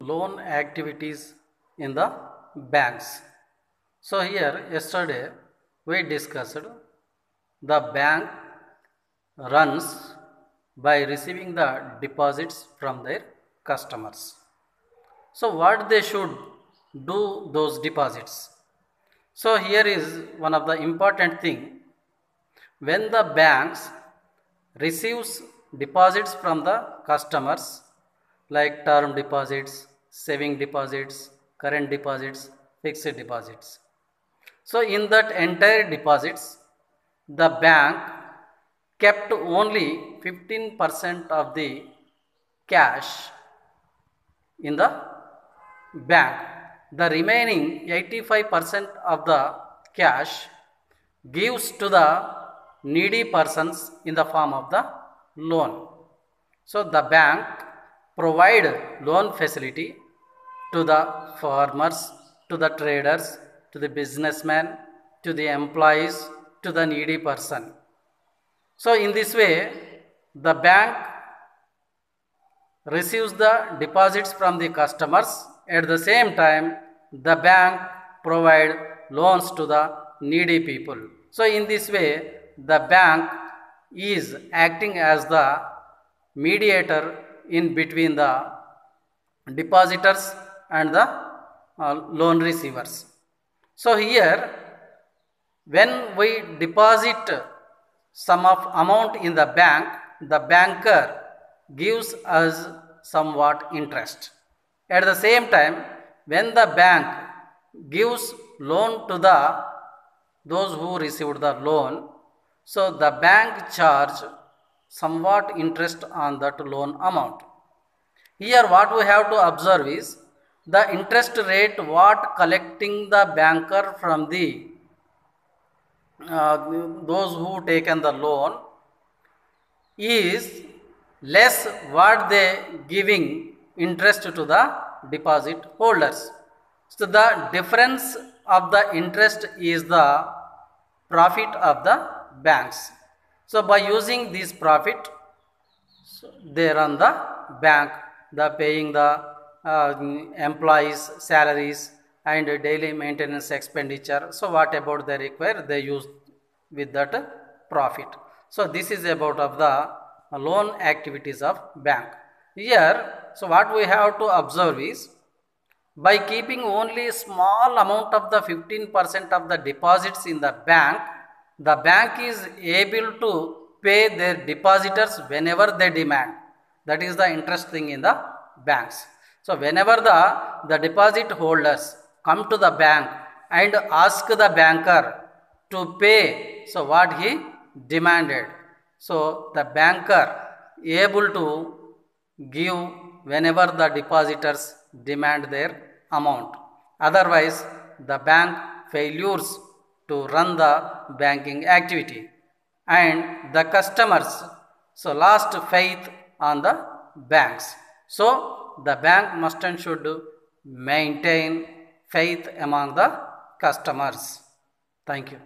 loan activities in the banks. So here yesterday we discussed the bank runs by receiving the deposits from their customers. So what they should do those deposits? So here is one of the important thing when the banks receives deposits from the customers like term deposits, saving deposits, current deposits, fixed deposits. So in that entire deposits, the bank kept only 15% of the cash in the bank. The remaining 85% of the cash gives to the needy persons in the form of the loan. So the bank provide loan facility to the farmers, to the traders, to the businessmen, to the employees, to the needy person. So in this way, the bank receives the deposits from the customers. At the same time, the bank provide loans to the needy people. So in this way, the bank is acting as the mediator in between the depositors and the uh, loan receivers. So here, when we deposit some of amount in the bank, the banker gives us somewhat interest. At the same time, when the bank gives loan to the those who received the loan, so the bank charge somewhat interest on that loan amount. Here what we have to observe is the interest rate what collecting the banker from the uh, those who taken the loan is less what they giving interest to the deposit holders. So the difference of the interest is the profit of the banks. So by using this profit, so they run the bank, the paying the uh, employees salaries and daily maintenance expenditure. So what about they require? They use with that profit. So this is about of the loan activities of bank. Here, so what we have to observe is by keeping only small amount of the 15% of the deposits in the bank, the bank is able to pay their depositors whenever they demand. That is the interest thing in the banks. So whenever the, the deposit holders come to the bank and ask the banker to pay, so what he demanded. So the banker able to give whenever the depositors demand their amount. Otherwise, the bank failures to run the banking activity and the customers so lost faith on the banks. So the bank must and should maintain faith among the customers. Thank you.